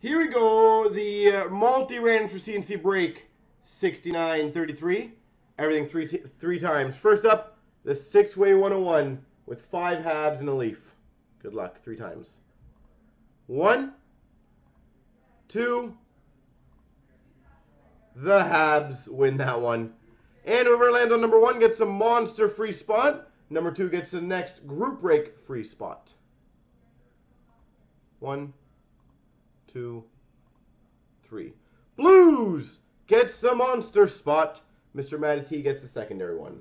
Here we go. The uh, multi-random for CNC break 6933. Everything three, three times. First up, the six-way 101 with five Habs and a leaf. Good luck. Three times. One, two, the Habs win that one. And whoever lands on number one gets a monster free spot. Number two gets the next group break free spot. One, two, three. Blues gets the monster spot. Mr. Matty gets the secondary one.